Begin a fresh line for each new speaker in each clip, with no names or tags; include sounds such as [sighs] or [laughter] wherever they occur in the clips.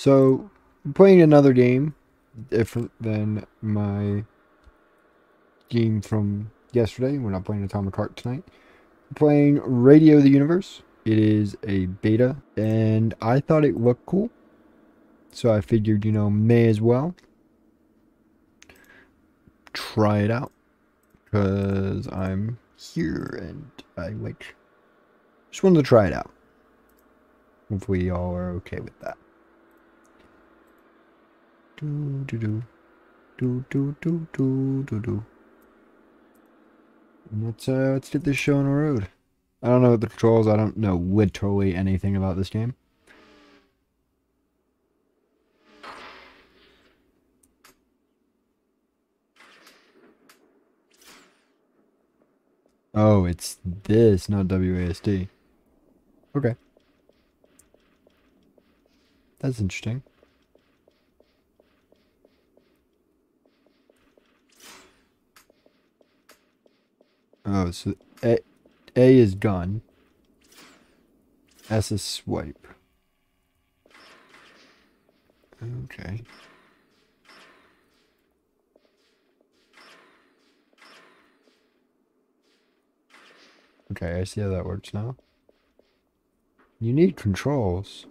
So, playing another game different than my game from yesterday. We're not playing Atomic Heart tonight. We're playing Radio the Universe. It is a beta, and I thought it looked cool. So I figured, you know, may as well try it out. Because I'm here and I like just wanted to try it out. Hopefully y'all are okay with that. Do do do. Do do do do do do. Let's uh let's get this show on the road. I don't know the controls, I don't know literally anything about this game. Oh, it's this, not WASD. Okay. That's interesting. Oh, so A, A is gun. S is swipe. Okay. Okay, I see how that works now. You need controls.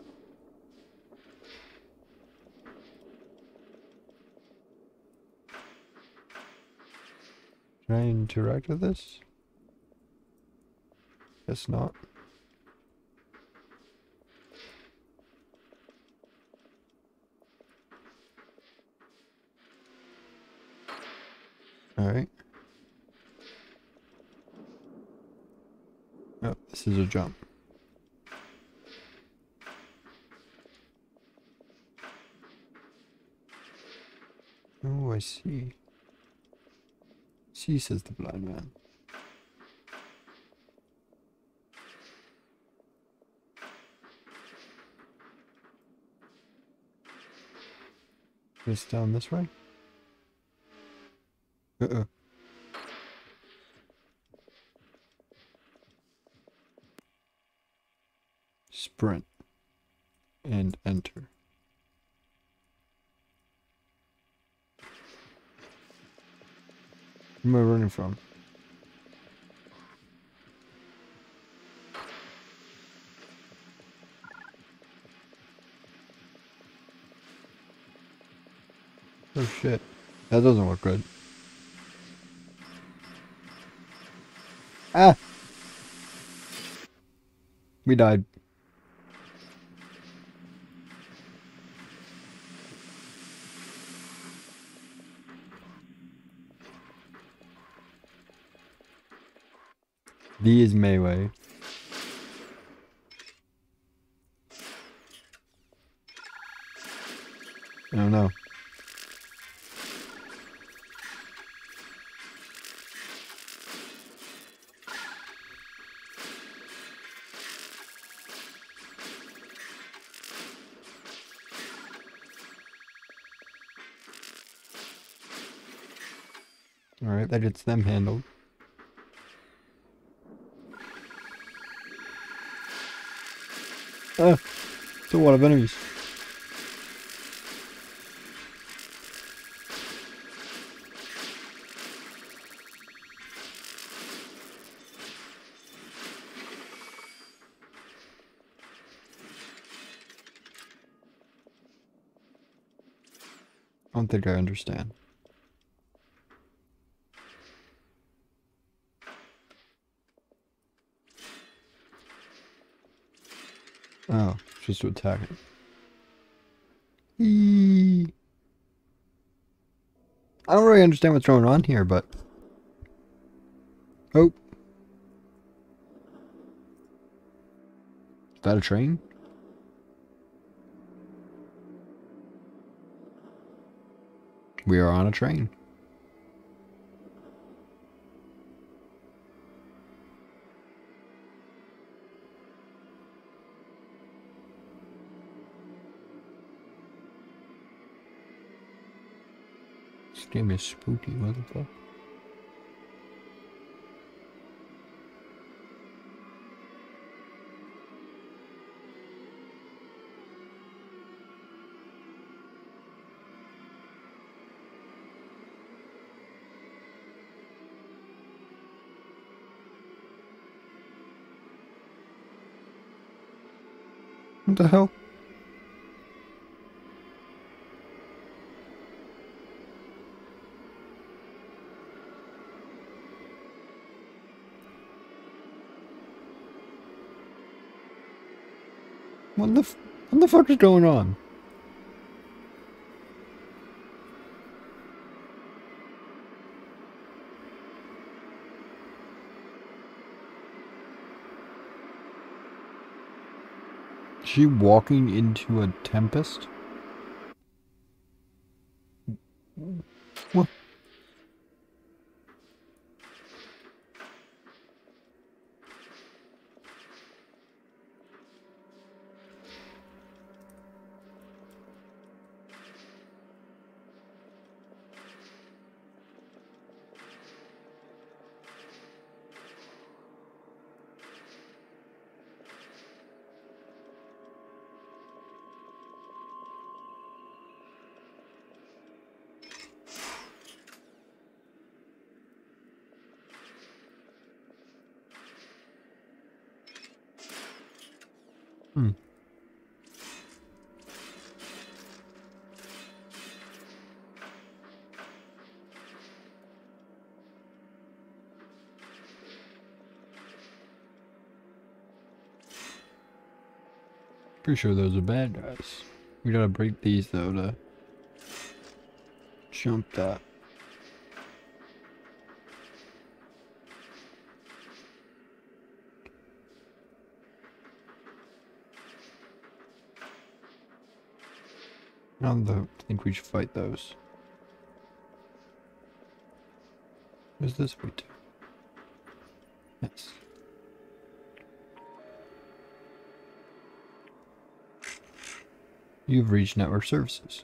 Can I interact with this? Guess not. Alright. Oh, this is a jump. Oh, I see. See, says the blind man. This down this way? Uh-oh. Sprint. And enter. Where am I running from? Oh shit. That doesn't look good. Ah! We died. V is melee. I don't know. That gets them handled. Ah, it's a lot of enemies. I don't think I understand. Just to attack it. Eee. I don't really understand what's going on here, but... Oh. Is that a train? We are on a train. game is spooky, motherfucker. What the hell? What the what the fuck is going on? Is she walking into a tempest? Pretty sure those are bad guys. We gotta break these though to jump that. I don't think we should fight those. Who's this we do? Yes. You've reached network services.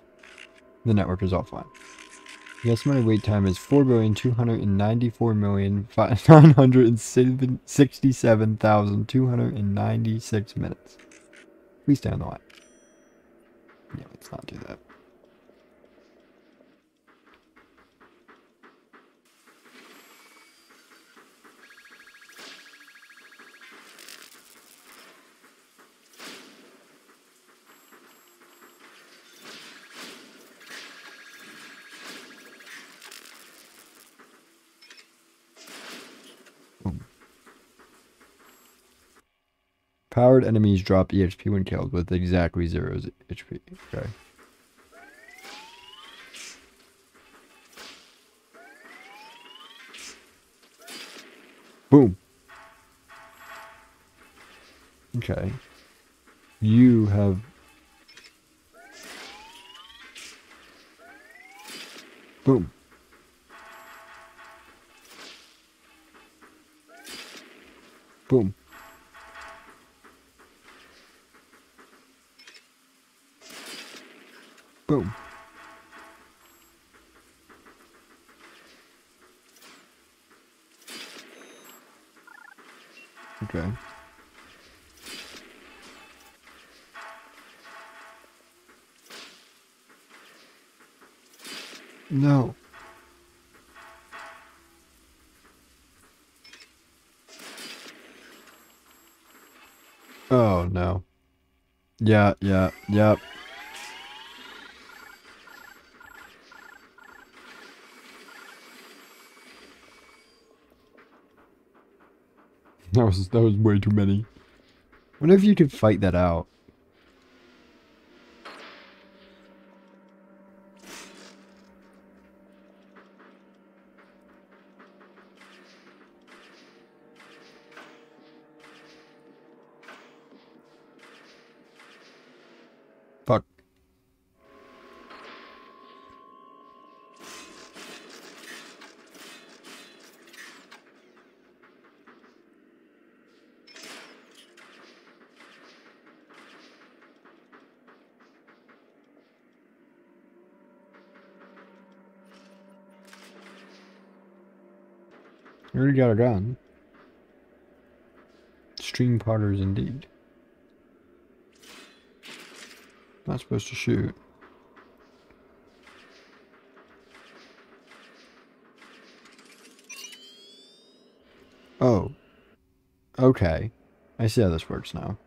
The network is offline. The estimated wait time is 4,294,967,296 minutes. Please stay on the line. Yeah, let's not do that. Powered enemies drop EHP when killed with exactly zero HP. Okay. Boom. Okay. You have... Boom. Boom. Boom. Okay. No. Oh no. Yeah, yeah, yep. That was that was way too many. I wonder if you could fight that out. got a gun. Stream potters indeed. Not supposed to shoot. Oh. Okay. I see how this works now.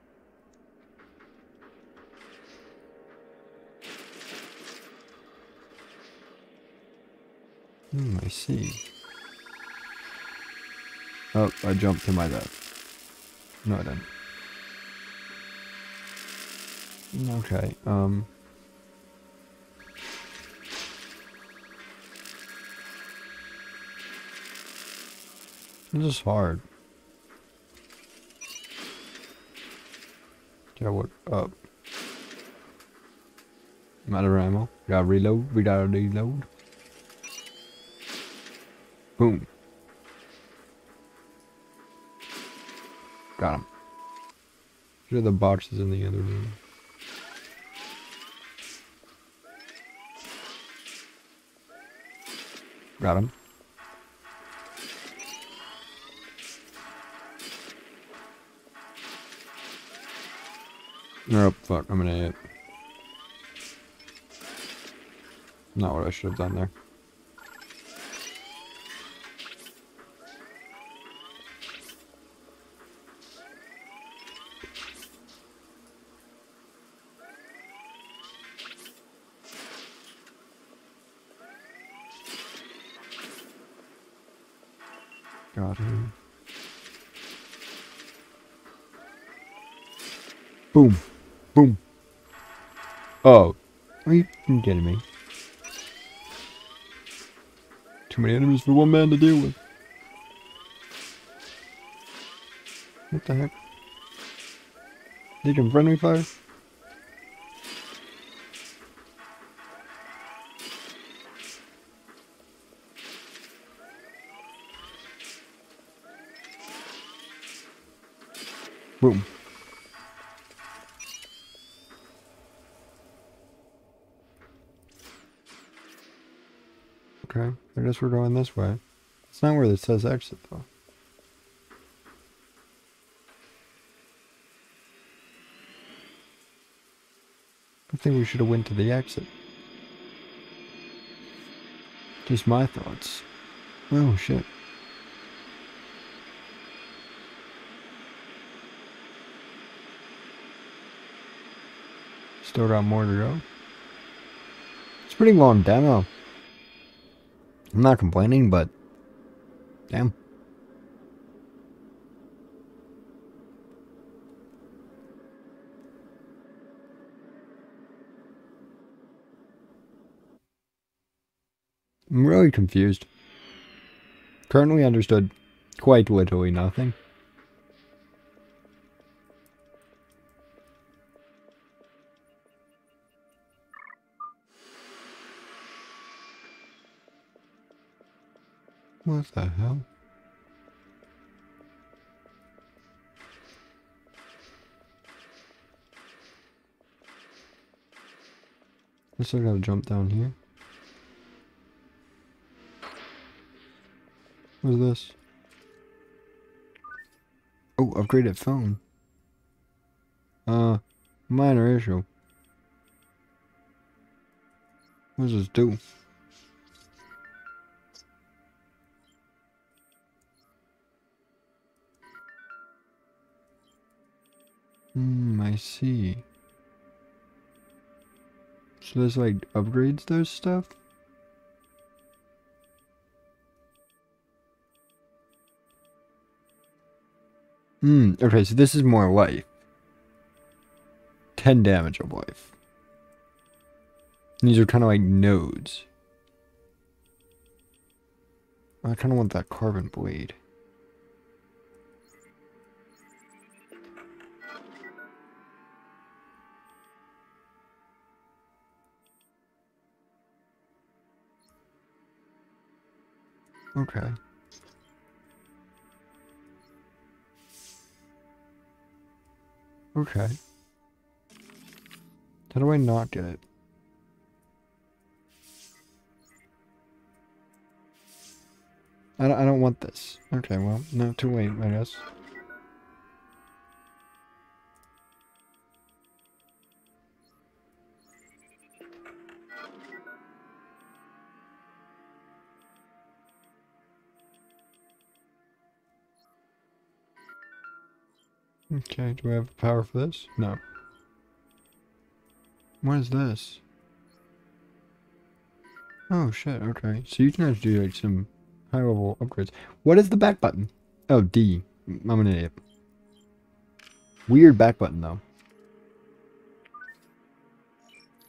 Hmm, I see. Oh, I jumped to my death. No, I didn't. Okay, um... This is hard. Yeah, what up? I'm out of ammo. We gotta reload. We gotta reload. Boom. Got him. Sure the boxes in the other room. Got him. Oh, fuck, I'm an idiot. Not what I should have done there. Kidding me? Too many enemies for one man to deal with. What the heck? They can friendly fire? I guess we're going this way. It's not where it says exit though. I think we should have went to the exit. Just my thoughts. Oh shit. Still got more to go. It's a pretty long demo. I'm not complaining, but damn. I'm really confused. Currently understood quite literally nothing. What the hell? I still gotta jump down here. What's this? Oh, upgraded phone. Uh, minor issue. What does this do? Hmm, I see. So this like upgrades those stuff? Hmm, okay, so this is more life. 10 damage of life. These are kind of like nodes. I kind of want that carbon blade. Okay. Okay. How do I not get it? I don't, I don't want this. Okay, well, no, too late, I guess. Okay, do we have power for this? No. What is this? Oh shit, okay. So you can actually do like some high level upgrades. What is the back button? Oh, D. I'm an idiot. Weird back button though.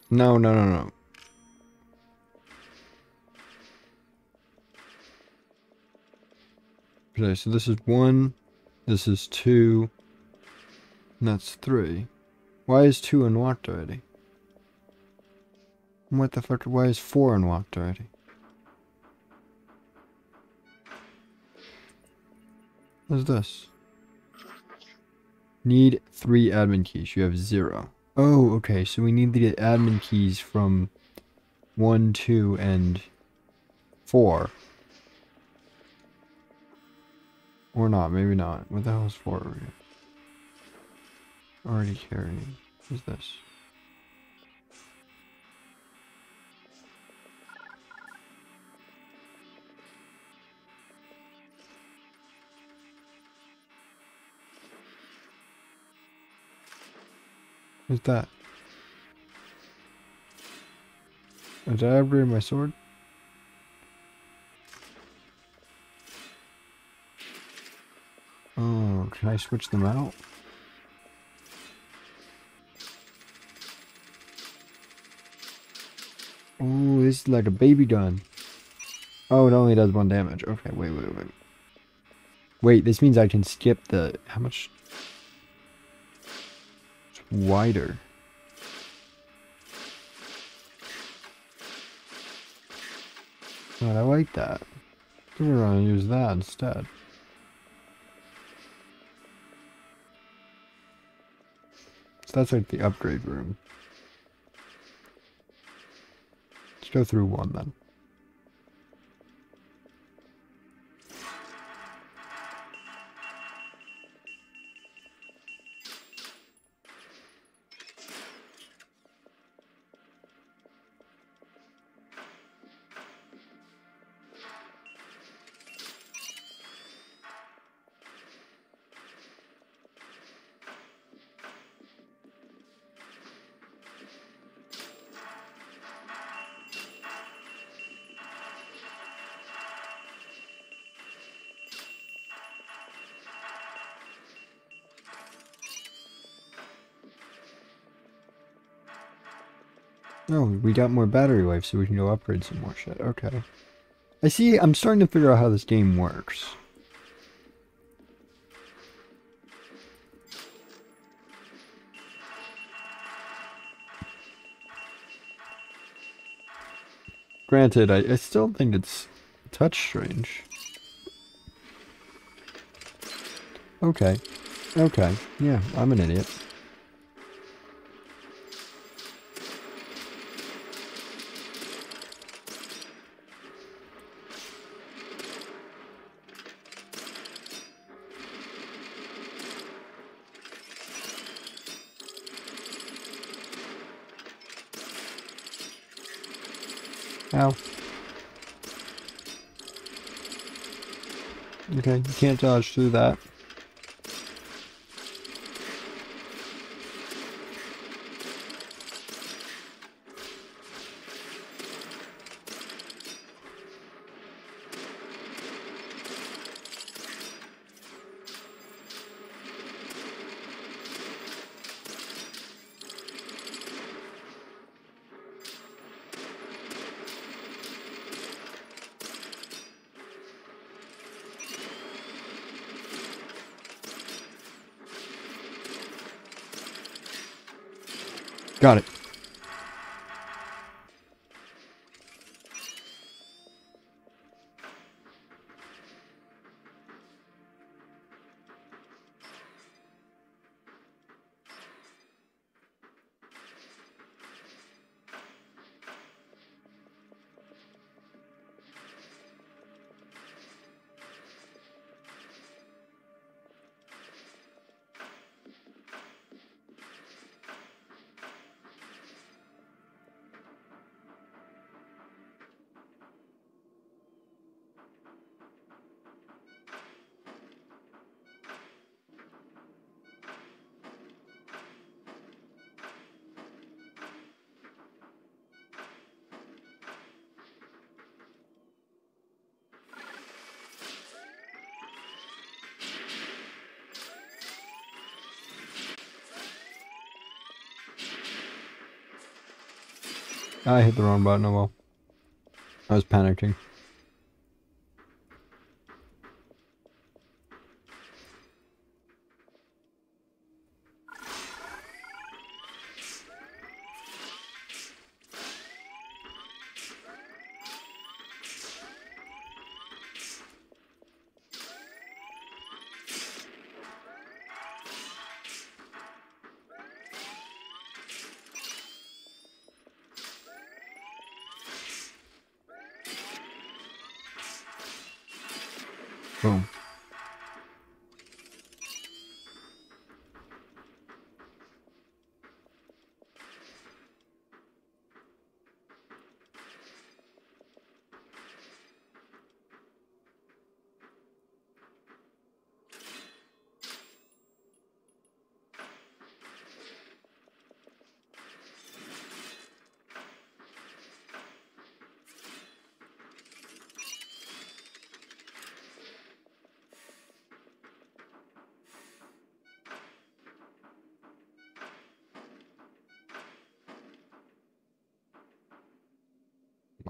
No, no, no, no. Okay, so this is one, this is two, that's three. Why is two unlocked already? What the fuck? Why is four unlocked already? What's this? Need three admin keys. You have zero. Oh, okay. So we need to get admin keys from one, two, and four. Or not, maybe not. What the hell is four? Already carrying. What's this? What's that? Did I upgrade my sword? Oh, can I switch them out? Like a baby gun. Oh, it only does one damage. Okay, wait, wait, wait. Wait, this means I can skip the... How much... It's wider. I like that. We're gonna use that instead. So that's like the upgrade room. Let's go through one then. Oh, we got more battery life so we can go upgrade some more shit. Okay. I see, I'm starting to figure out how this game works. Granted, I, I still think it's touch strange. Okay. Okay. Yeah, I'm an idiot. Ow. Okay, you can't dodge through that. I hit the wrong button. Oh well. I was panicking.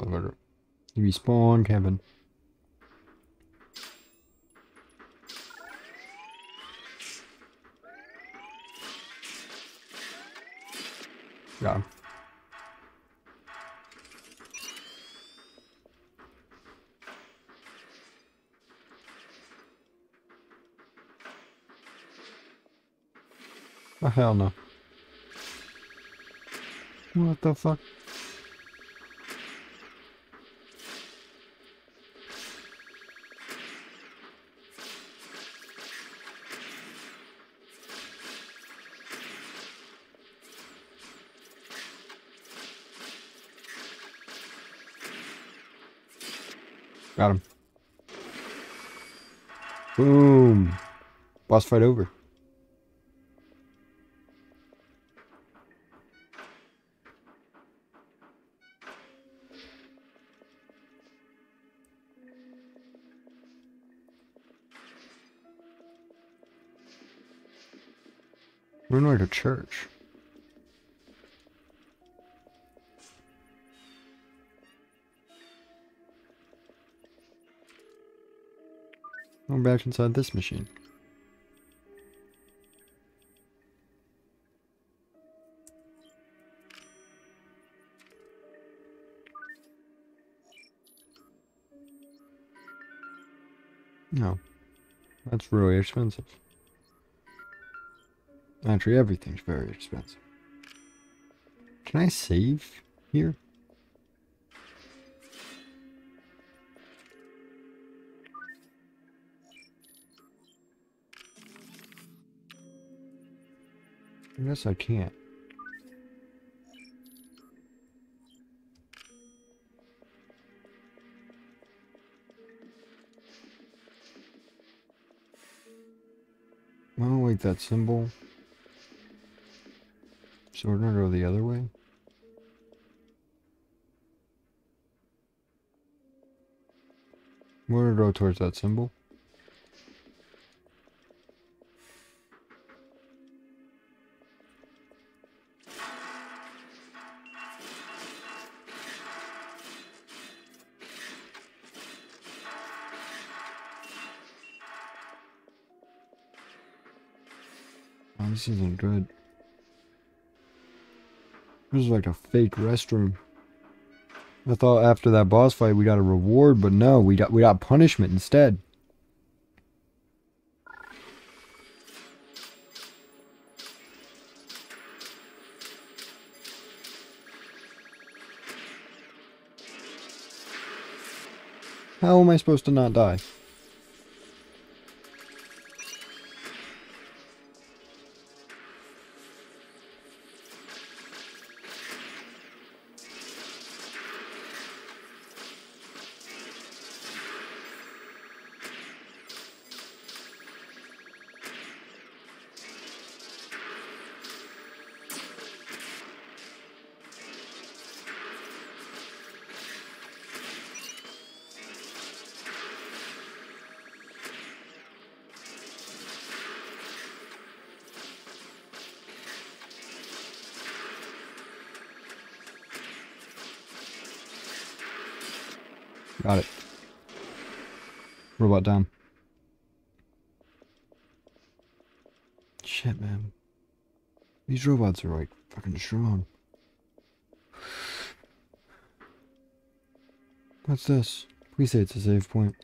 You respawn, Kevin. Got him. Oh, hell no. What the fuck? Got him. Boom. Boss fight over. We're going to church. We're back inside this machine. No. That's really expensive. Actually, everything's very expensive. Can I save here? I guess I can't. Oh, like that symbol. So we're gonna go the other way? We're gonna go towards that symbol. This isn't good. This is like a fake restroom. I thought after that boss fight we got a reward, but no, we got we got punishment instead. How am I supposed to not die? Got it. Robot down. Shit, man. These robots are like fucking strong. What's this? Please say it's a save point.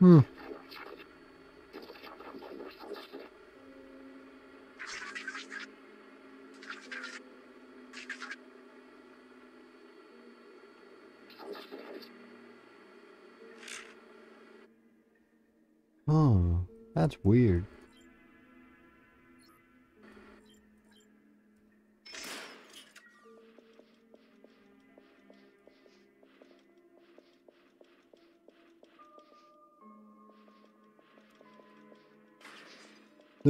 Hmm. Oh, that's weird.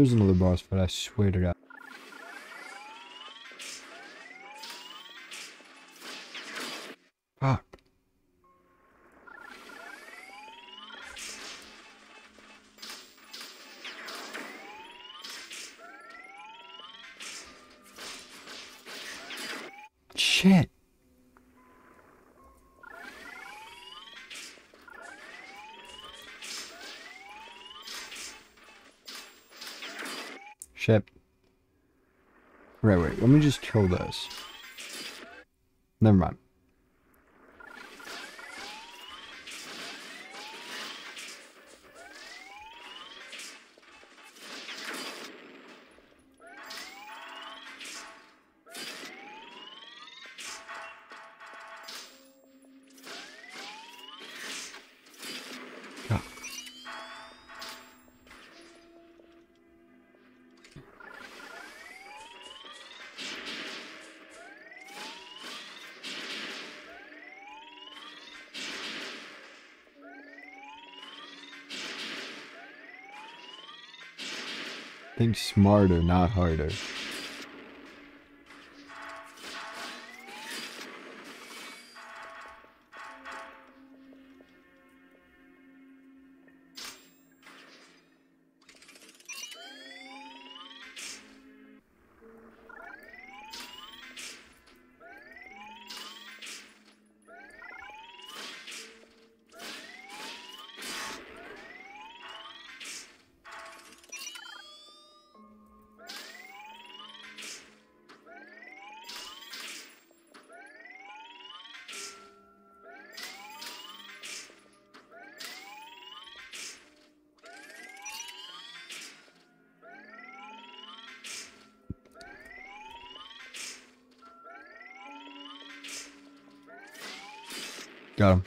There's another boss fight, I swear to God. Shit. Right, wait, let me just kill this. Never mind. Smarter, not harder. Got him.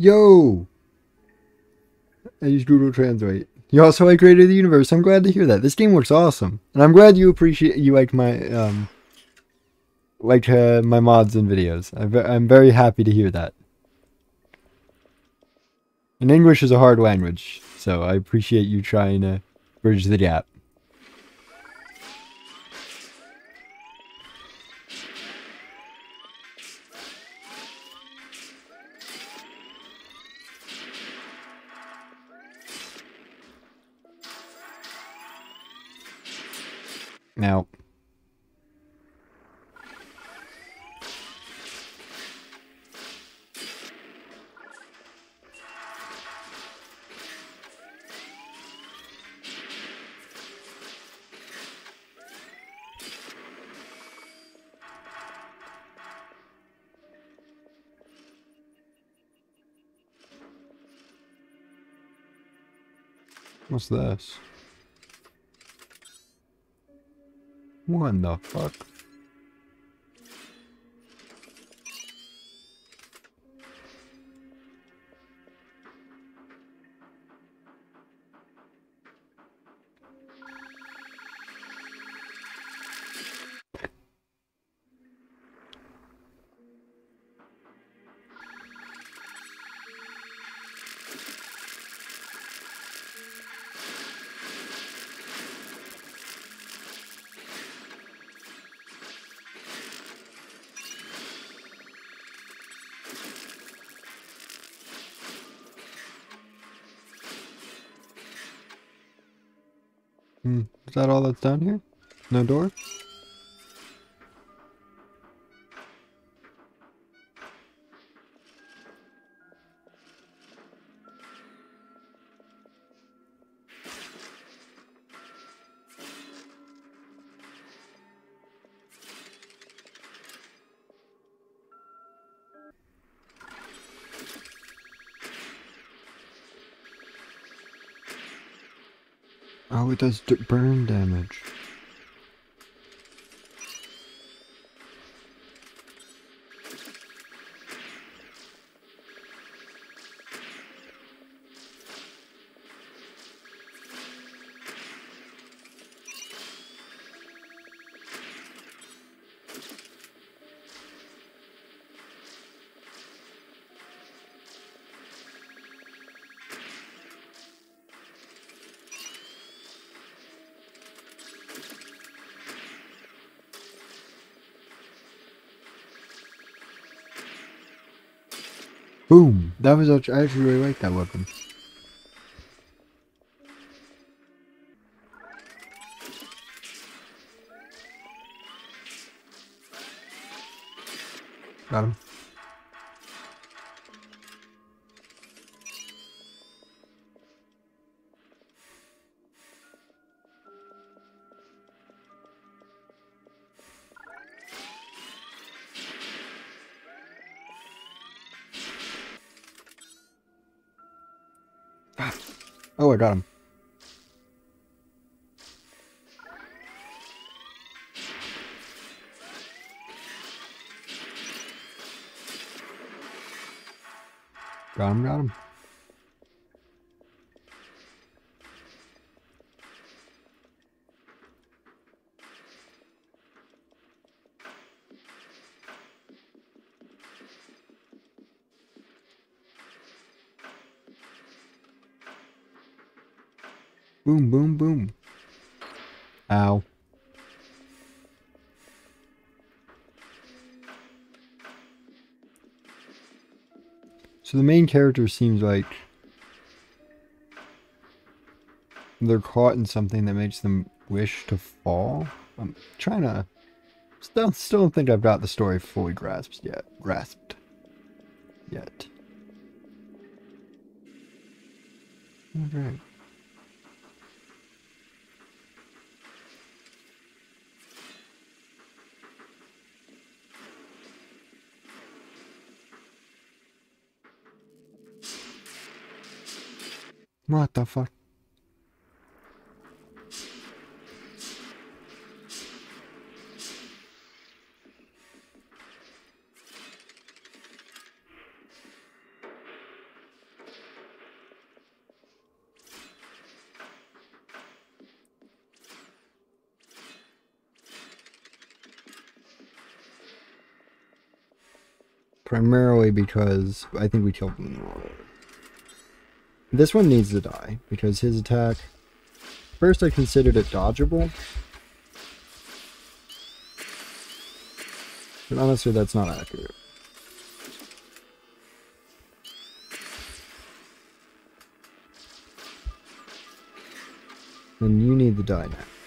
Yo! I use Google Translate. You also like Radio the Universe. I'm glad to hear that. This game looks awesome. And I'm glad you appreciate, you like my, um, like, uh, my mods and videos. I'm, I'm very happy to hear that. And English is a hard language, so I appreciate you trying to bridge the gap. Now, What's this? What the fuck? Is that all that's down here? No door? Does burn damage. Boom! That was actually, I actually really like that weapon. Got him, got him. Boom, boom, boom. Ow. The main character seems like they're caught in something that makes them wish to fall. I'm trying to still still don't think I've got the story fully grasped yet. Grasped yet. All right. What the fuck? Primarily because I think we killed them in the wrong order. This one needs to die, because his attack... First I considered it dodgeable. But honestly, that's not accurate. And you need to die now.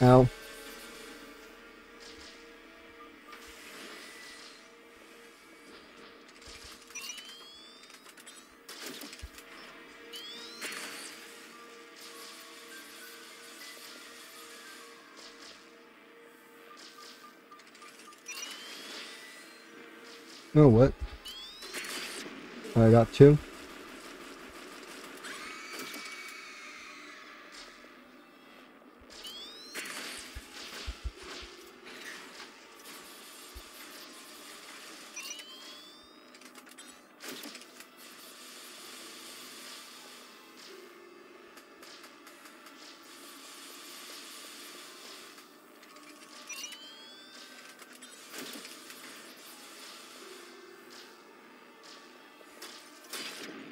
Ow. Oh, what? I got two.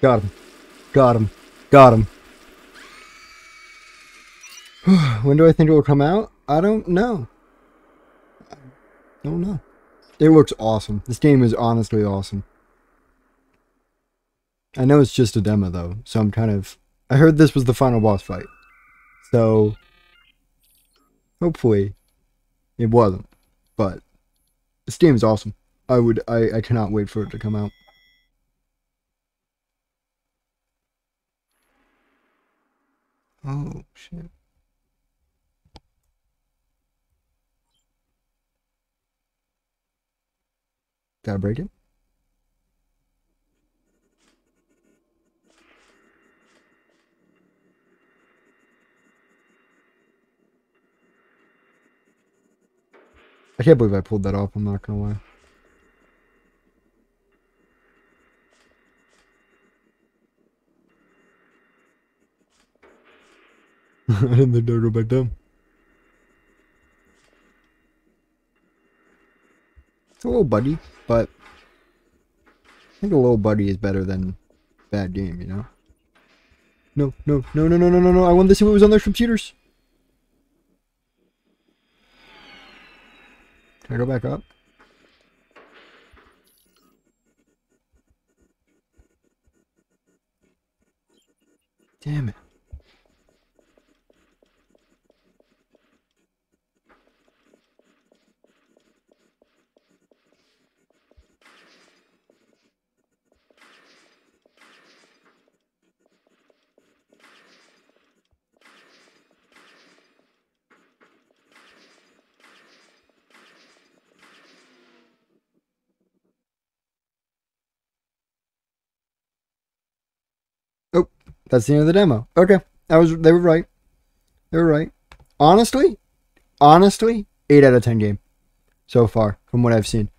Got him. Got him. Got him. [sighs] when do I think it will come out? I don't know. I don't know. It looks awesome. This game is honestly awesome. I know it's just a demo though, so I'm kind of... I heard this was the final boss fight. So... Hopefully, it wasn't. But, this game is awesome. I would... I, I cannot wait for it to come out. Oh, shit. I break it? I can't believe I pulled that off, I'm not gonna lie. I didn't think they'd go back down. It's a little buddy, but I think a little buddy is better than bad game, you know? No, no, no, no, no, no, no, no. I wanted to see what was on their computers. Can I go back up? Damn it. Oh, that's the end of the demo. Okay, I was. They were right. They were right. Honestly, honestly, eight out of ten game so far from what I've seen.